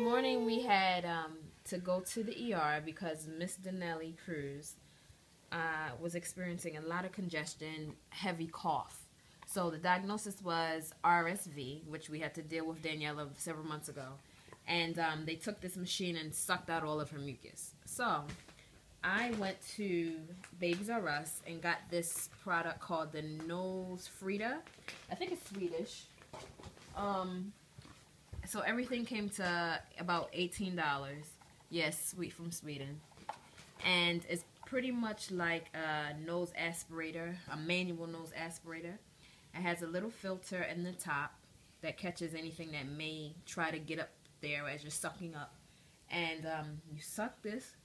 morning we had um, to go to the ER because Miss Danelli Cruz uh, was experiencing a lot of congestion, heavy cough. So the diagnosis was RSV, which we had to deal with Daniela several months ago. And um, they took this machine and sucked out all of her mucus. So I went to Babies R Us and got this product called the Nose Frida. I think it's Swedish. Um, so everything came to about $18. Yes, sweet from Sweden. And it's pretty much like a nose aspirator, a manual nose aspirator. It has a little filter in the top that catches anything that may try to get up there as you're sucking up. And um, you suck this,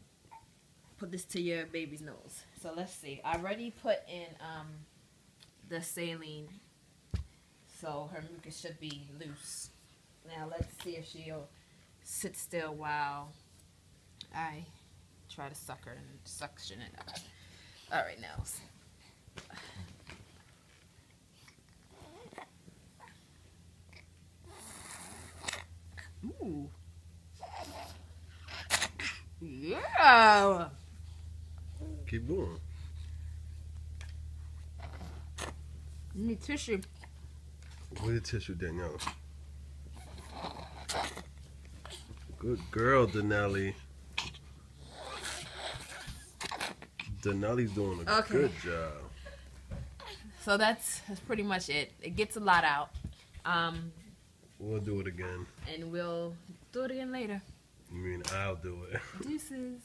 put this to your baby's nose. So let's see. I already put in um, the saline, so her mucus should be loose. Now let's see if she'll sit still while I try to suck her and suction it up. All right, now. Ooh. Yeah. Keep going. Need tissue. Where's your tissue, Danielle? Good girl, Denali. Denali's doing a Okay. good job. So that's that's pretty much it. It gets a lot out. Um, We'll do it again. and we'll do it again later. I mean, I'll do it. Deuces.